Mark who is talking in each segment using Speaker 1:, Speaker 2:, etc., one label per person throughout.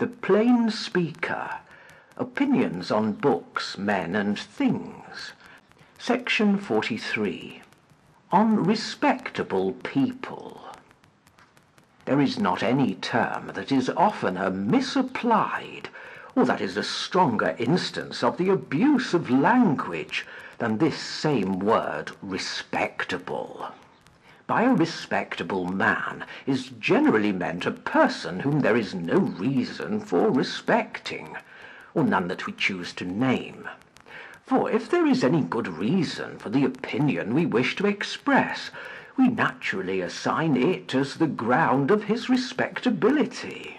Speaker 1: The Plain Speaker Opinions on Books, Men, and Things. Section 43 On Respectable People. There is not any term that is oftener misapplied, or that is a stronger instance of the abuse of language, than this same word respectable. By a respectable man is generally meant a person whom there is no reason for respecting, or none that we choose to name. For if there is any good reason for the opinion we wish to express, we naturally assign it as the ground of his respectability.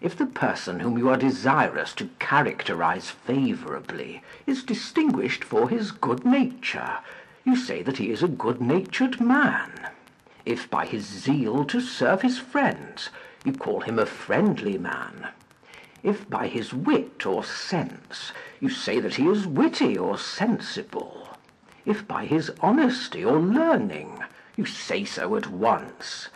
Speaker 1: If the person whom you are desirous to characterise favourably is distinguished for his good nature, you say that he is a good natured man. If by his zeal to serve his friends, you call him a friendly man. If by his wit or sense, you say that he is witty or sensible. If by his honesty or learning, you say so at once.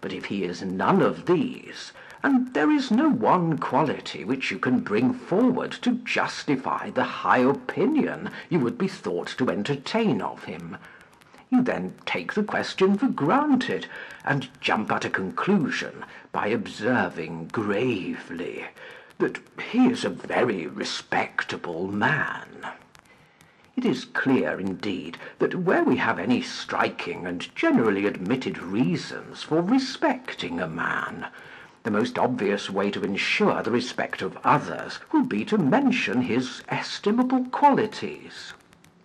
Speaker 1: But if he is none of these, and there is no one quality which you can bring forward to justify the high opinion you would be thought to entertain of him, you then take the question for granted, and jump at a conclusion by observing gravely that he is a very respectable man. It is clear, indeed, that where we have any striking and generally admitted reasons for respecting a man, the most obvious way to ensure the respect of others will be to mention his estimable qualities.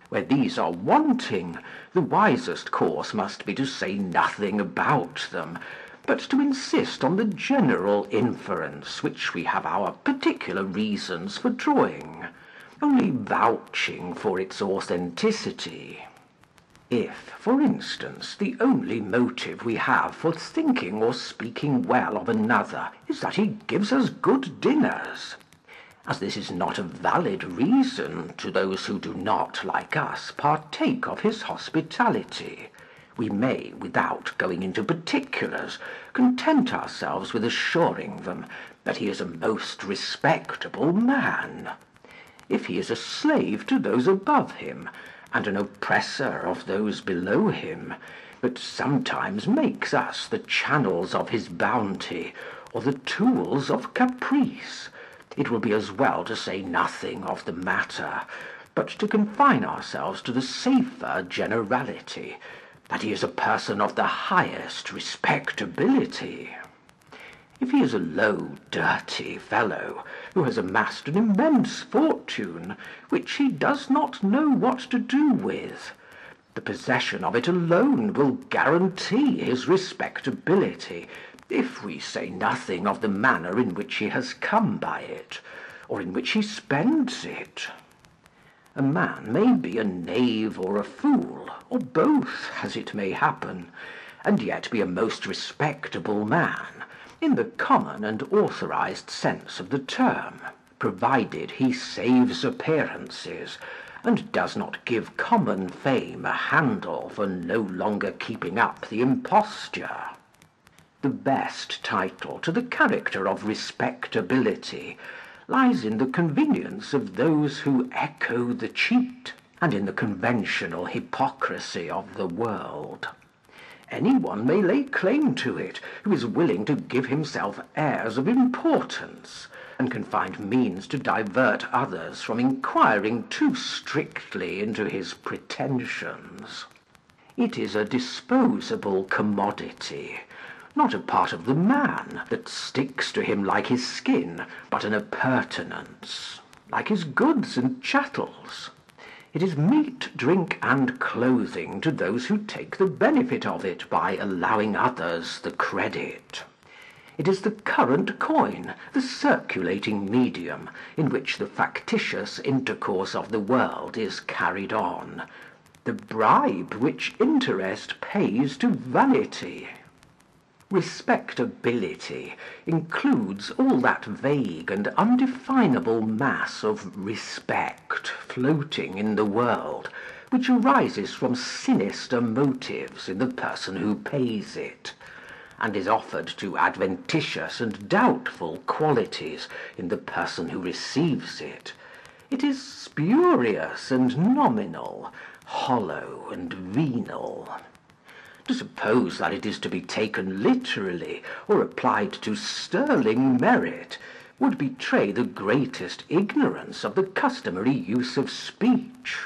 Speaker 1: Where these are wanting, the wisest course must be to say nothing about them, but to insist on the general inference which we have our particular reasons for drawing, only vouching for its authenticity. If, for instance, the only motive we have for thinking or speaking well of another is that he gives us good dinners, as this is not a valid reason to those who do not, like us, partake of his hospitality, we may, without going into particulars, content ourselves with assuring them that he is a most respectable man. If he is a slave to those above him, and an oppressor of those below him, but sometimes makes us the channels of his bounty, or the tools of caprice, it will be as well to say nothing of the matter, but to confine ourselves to the safer generality, that he is a person of the highest respectability. If he is a low, dirty fellow, who has amassed an immense fortune, which he does not know what to do with, the possession of it alone will guarantee his respectability if we say nothing of the manner in which he has come by it, or in which he spends it. A man may be a knave or a fool, or both, as it may happen, and yet be a most respectable man, in the common and authorised sense of the term, provided he saves appearances, and does not give common fame a handle for no longer keeping up the imposture. The best title to the character of respectability lies in the convenience of those who echo the cheat, and in the conventional hypocrisy of the world. Any one may lay claim to it who is willing to give himself airs of importance, and can find means to divert others from inquiring too strictly into his pretensions. It is a disposable commodity not a part of the man, that sticks to him like his skin, but an appurtenance, like his goods and chattels. It is meat, drink, and clothing to those who take the benefit of it by allowing others the credit. It is the current coin, the circulating medium, in which the factitious intercourse of the world is carried on, the bribe which interest pays to vanity. Respectability includes all that vague and undefinable mass of respect floating in the world, which arises from sinister motives in the person who pays it, and is offered to adventitious and doubtful qualities in the person who receives it, it is spurious and nominal, hollow and venal. Suppose that it is to be taken literally, or applied to sterling merit, would betray the greatest ignorance of the customary use of speech.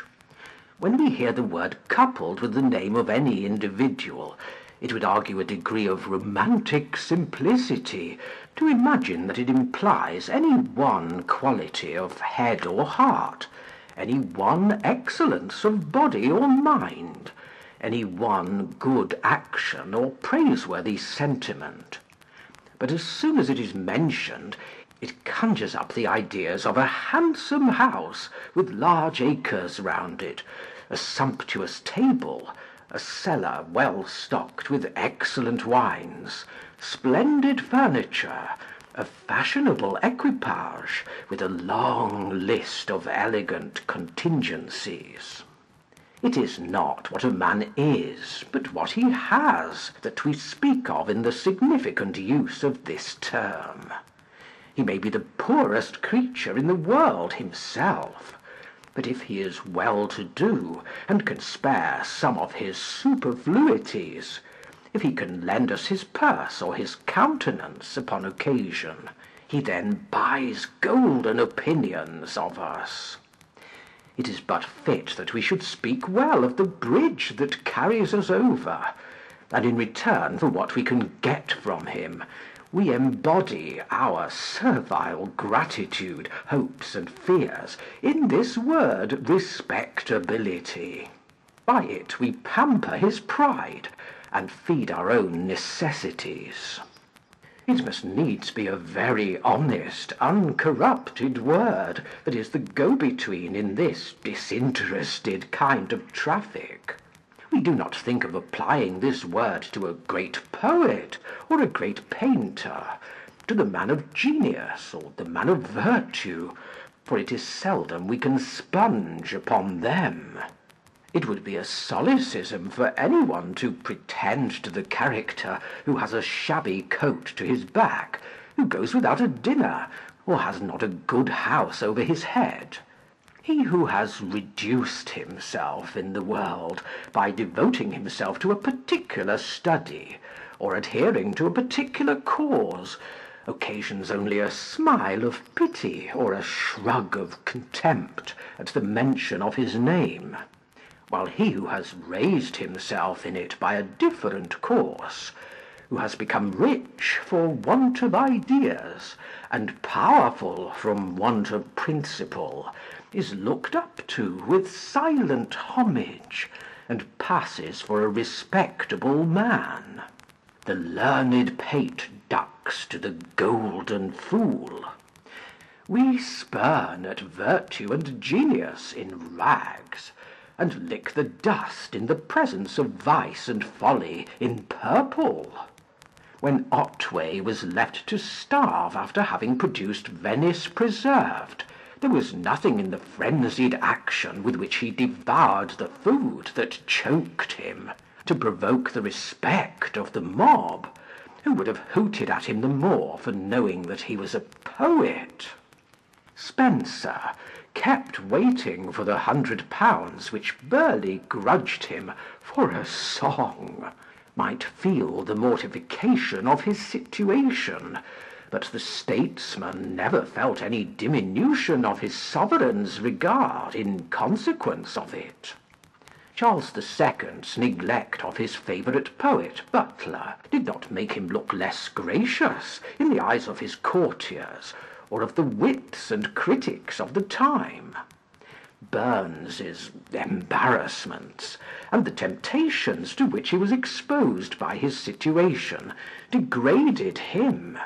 Speaker 1: When we hear the word coupled with the name of any individual, it would argue a degree of romantic simplicity to imagine that it implies any one quality of head or heart, any one excellence of body or mind, any one good action or praiseworthy sentiment. But as soon as it is mentioned, it conjures up the ideas of a handsome house with large acres round it, a sumptuous table, a cellar well stocked with excellent wines, splendid furniture, a fashionable equipage, with a long list of elegant contingencies. It is not what a man is, but what he has, that we speak of in the significant use of this term. He may be the poorest creature in the world himself, but if he is well to do, and can spare some of his superfluities, if he can lend us his purse or his countenance upon occasion, he then buys golden opinions of us. It is but fit that we should speak well of the bridge that carries us over, and in return for what we can get from him, we embody our servile gratitude, hopes, and fears in this word respectability. By it we pamper his pride, and feed our own necessities. It must needs be a very honest, uncorrupted word that is the go between in this disinterested kind of traffic. We do not think of applying this word to a great poet or a great painter, to the man of genius or the man of virtue, for it is seldom we can sponge upon them. It would be a solecism for any one to pretend to the character who has a shabby coat to his back, who goes without a dinner, or has not a good house over his head. He who has reduced himself in the world by devoting himself to a particular study, or adhering to a particular cause, occasions only a smile of pity or a shrug of contempt at the mention of his name; while he who has raised himself in it by a different course, who has become rich for want of ideas, and powerful from want of principle, is looked up to with silent homage, and passes for a respectable man. The learned pate ducks to the golden fool. We spurn at virtue and genius in rags, and lick the dust in the presence of vice and folly in purple. When Otway was left to starve after having produced Venice Preserved, there was nothing in the frenzied action with which he devoured the food that choked him, to provoke the respect of the mob, who would have hooted at him the more for knowing that he was a poet. Spenser kept waiting for the hundred pounds which Burleigh grudged him for a song, might feel the mortification of his situation, but the statesman never felt any diminution of his sovereign's regard in consequence of it. Charles II.'s neglect of his favourite poet, Butler, did not make him look less gracious in the eyes of his courtiers, or of the wits and critics of the time. Burns's embarrassments, and the temptations to which he was exposed by his situation, degraded him,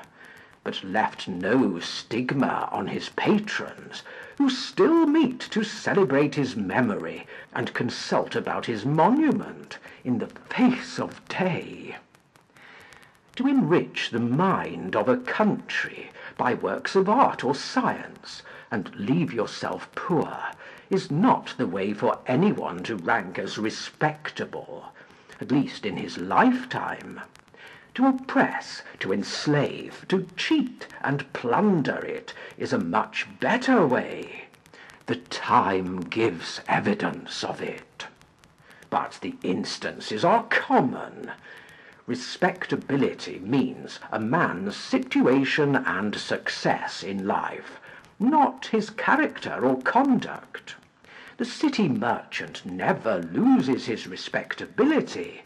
Speaker 1: but left no stigma on his patrons, who still meet to celebrate his memory and consult about his monument in the face of day. To enrich the mind of a country by works of art or science, and leave yourself poor, is not the way for any one to rank as respectable, at least in his lifetime. To oppress, to enslave, to cheat and plunder it, is a much better way. The time gives evidence of it. But the instances are common. Respectability means a man's situation and success in life, not his character or conduct. The city merchant never loses his respectability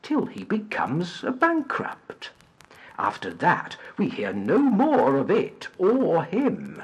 Speaker 1: till he becomes a bankrupt. After that we hear no more of it or him.